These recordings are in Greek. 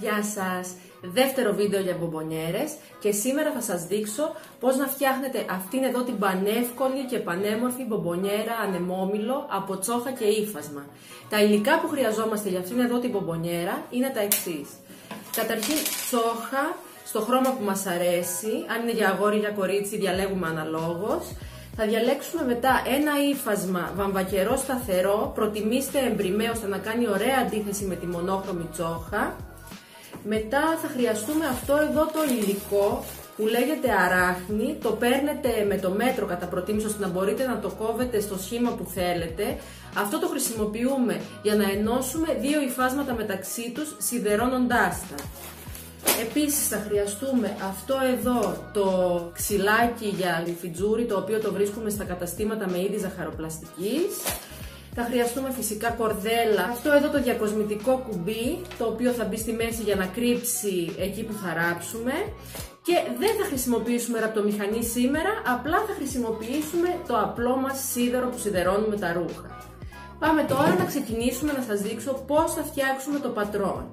Γεια σας! Δεύτερο βίντεο για μπομπονιέρες και σήμερα θα σας δείξω πώς να φτιάχνετε αυτήν εδώ την πανεύκολη και πανέμορφη μπομπονιέρα ανεμόμυλο από τσόχα και ύφασμα. Τα υλικά που χρειαζόμαστε για αυτήν εδώ την μπομπονιέρα είναι τα εξής. Καταρχήν τσόχα στο χρώμα που μας αρέσει, αν είναι για αγόρι ή για κορίτσι διαλέγουμε αναλόγως. Θα διαλέξουμε μετά ένα ύφασμα βαμβακερό σταθερό, προτιμήστε εμπριμέ ώστε να κάνει ωραία αντίθεση με τη μονόχρωμη τσόχα. Μετά θα χρειαστούμε αυτό εδώ το υλικό που λέγεται αράχνη, το παίρνετε με το μέτρο κατά προτίμηση ώστε να μπορείτε να το κόβετε στο σχήμα που θέλετε. Αυτό το χρησιμοποιούμε για να ενώσουμε δύο υφάσματα μεταξύ τους σιδερώνοντάς τα. Επίσης θα χρειαστούμε αυτό εδώ το ξυλάκι για γλυφιτζούρι το οποίο το βρίσκουμε στα καταστήματα με είδη ζαχαροπλαστικής. Θα χρειαστούμε φυσικά κορδέλα. Αυτό εδώ το διακοσμητικό κουμπί το οποίο θα μπει στη μέση για να κρύψει εκεί που θα ράψουμε. Και δεν θα χρησιμοποιήσουμε ραπτομηχανή σήμερα, απλά θα χρησιμοποιήσουμε το απλό μας σίδερο που σιδερώνουμε τα ρούχα. Πάμε τώρα να ξεκινήσουμε να σας δείξω πώς θα φτιάξουμε το πατρόν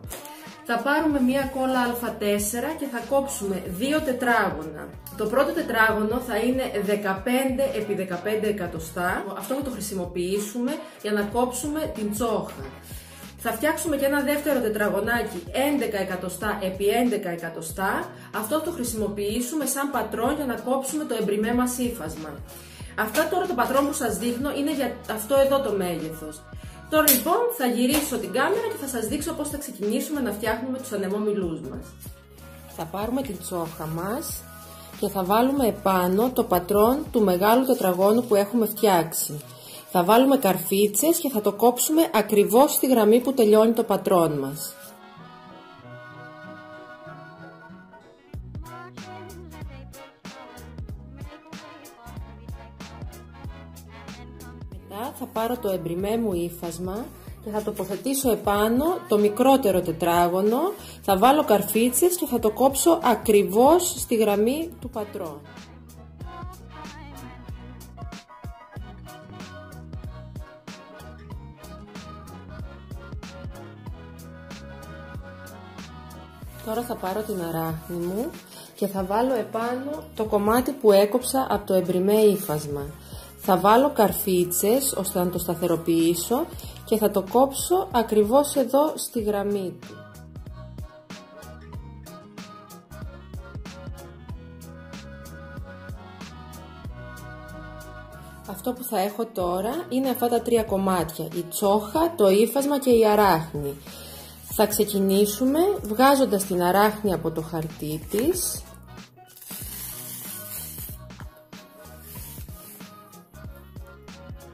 θα πάρουμε μία κόλλα α4 και θα κόψουμε δύο τετράγωνα. Το πρώτο τετράγωνο θα είναι 15 επί 15 εκατοστά. Αυτό θα το χρησιμοποιήσουμε για να κόψουμε την τσόχα. Θα φτιάξουμε και ένα δεύτερο τετραγωνάκι 11 εκατοστά επί 11 εκατοστά. Αυτό θα το χρησιμοποιήσουμε σαν πατρόν για να κόψουμε το εμπριμέ μας ύφασμα. Αυτά τώρα το πατρόν που σας δείχνω είναι για αυτό εδώ το μέγεθος. Τώρα λοιπόν θα γυρίσω την κάμερα και θα σας δείξω πώς θα ξεκινήσουμε να φτιάχνουμε τους ανεμόμυλούς μας. Θα πάρουμε την τσόχα μας και θα βάλουμε επάνω το πατρόν του μεγάλου τετραγώνου που έχουμε φτιάξει. Θα βάλουμε καρφίτσες και θα το κόψουμε ακριβώς στη γραμμή που τελειώνει το πατρόν μας. Θα πάρω το εμπριμέ μου ύφασμα και θα τοποθετήσω επάνω το μικρότερο τετράγωνο, θα βάλω καρφίτσες και θα το κόψω ακριβώς στη γραμμή του πατρό. Τώρα θα πάρω την αράχνη μου και θα βάλω επάνω το κομμάτι που έκοψα από το εμπριμέ ύφασμα. Θα βάλω καρφίτσες ώστε να το σταθεροποιήσω και θα το κόψω ακριβώς εδώ στη γραμμή του. Αυτό που θα έχω τώρα είναι αυτά τα τρία κομμάτια, η τσόχα, το ύφασμα και η αράχνη. Θα ξεκινήσουμε βγάζοντας την αράχνη από το χαρτί της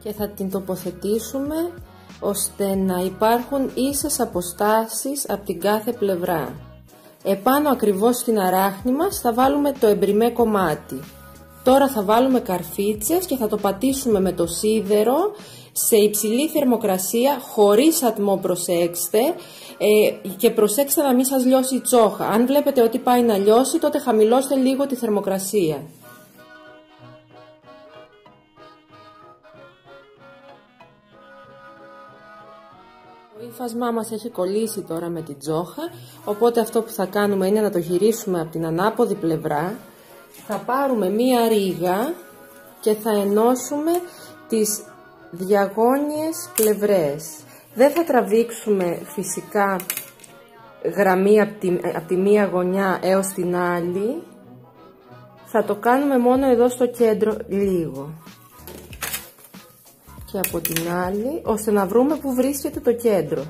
και θα την τοποθετήσουμε ώστε να υπάρχουν ίσες αποστάσεις από την κάθε πλευρά. Επάνω ακριβώς στην αράχνη μας θα βάλουμε το εμπριμέ κομμάτι. Τώρα θα βάλουμε καρφίτσες και θα το πατήσουμε με το σίδερο σε υψηλή θερμοκρασία, χωρίς ατμό προσέξτε ε, και προσέξτε να μην σας λιώσει η τσόχα. Αν βλέπετε ότι πάει να λιώσει τότε χαμηλώστε λίγο τη θερμοκρασία. Ύφασμά μας έχει κολλήσει τώρα με την τζόχα, οπότε αυτό που θα κάνουμε είναι να το γυρίσουμε από την ανάποδη πλευρά. Θα πάρουμε μία ρίγα και θα ενώσουμε τις διαγώνιες πλευρές. Δεν θα τραβήξουμε φυσικά γραμμή από τη, από τη μία γωνιά έως την άλλη. Θα το κάνουμε μόνο εδώ στο κέντρο λίγο και από την άλλη ώστε να βρούμε που βρίσκεται το κέντρο.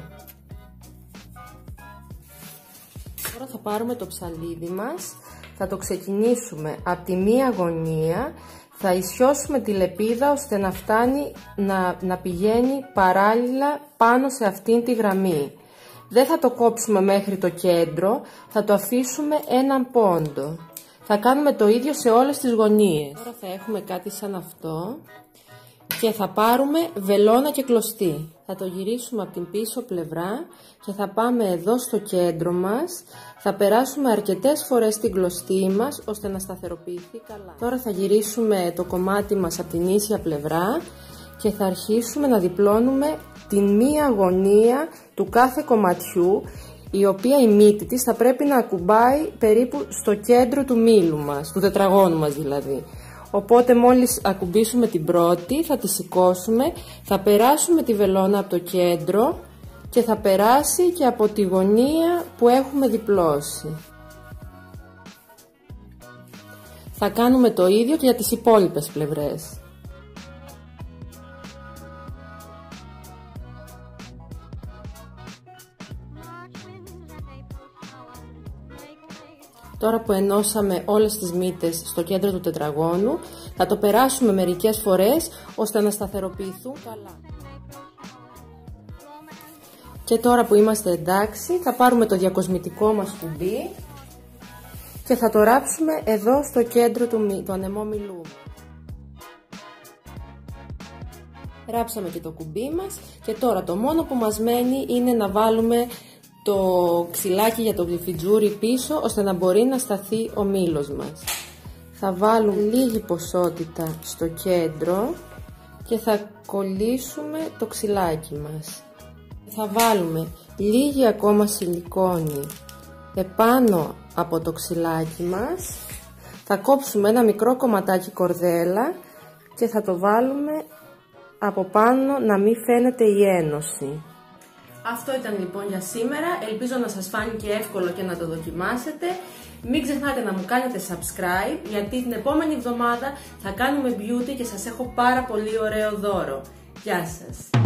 Τώρα θα πάρουμε το ψαλίδι μας, θα το ξεκινήσουμε από τη μία γωνία, θα ισιώσουμε τη λεπίδα ώστε να φτάνει να, να πηγαίνει παράλληλα πάνω σε αυτήν τη γραμμή. Δεν θα το κόψουμε μέχρι το κέντρο, θα το αφήσουμε έναν πόντο. Θα κάνουμε το ίδιο σε όλες τις γωνίες. Τώρα θα έχουμε κάτι σαν αυτό και θα πάρουμε βελόνα και κλωστή. Θα το γυρίσουμε από την πίσω πλευρά και θα πάμε εδώ στο κέντρο μας. Θα περάσουμε αρκετές φορές την κλωστή μας ώστε να σταθεροποιηθεί καλά. Τώρα θα γυρίσουμε το κομμάτι μας από την ίσια πλευρά και θα αρχίσουμε να διπλώνουμε την μία γωνία του κάθε κομματιού η οποία η μύτη της θα πρέπει να ακουμπάει περίπου στο κέντρο του μήλου μας, του τετραγώνου μας δηλαδή. Οπότε μόλις ακουμπήσουμε την πρώτη θα τη σηκώσουμε, θα περάσουμε τη βελόνα από το κέντρο και θα περάσει και από τη γωνία που έχουμε διπλώσει. Θα κάνουμε το ίδιο και για τις υπόλοιπες πλευρές. Τώρα που ενώσαμε όλες τις μύτες στο κέντρο του τετραγώνου, θα το περάσουμε μερικές φορές ώστε να σταθεροποιηθούν καλά. Και τώρα που είμαστε εντάξει, θα πάρουμε το διακοσμητικό μας κουμπί και θα το ράψουμε εδώ στο κέντρο του, του ανεμόμυλου. Ράψαμε και το κουμπί μας και τώρα το μόνο που μας μένει είναι να βάλουμε το ξυλάκι για το γλυφιτζούρι πίσω ώστε να μπορεί να σταθεί ο μήλος μας. Θα βάλουμε λίγη ποσότητα στο κέντρο και θα κολλήσουμε το ξυλάκι μας. Θα βάλουμε λίγη ακόμα σιλικόνη επάνω από το ξυλάκι μας. Θα κόψουμε ένα μικρό κομματάκι κορδέλα και θα το βάλουμε από πάνω να μην φαίνεται η ένωση. Αυτό ήταν λοιπόν για σήμερα. Ελπίζω να σας φάνηκε εύκολο και να το δοκιμάσετε. Μην ξεχνάτε να μου κάνετε subscribe γιατί την επόμενη εβδομάδα θα κάνουμε beauty και σας έχω πάρα πολύ ωραίο δώρο. Γεια σας!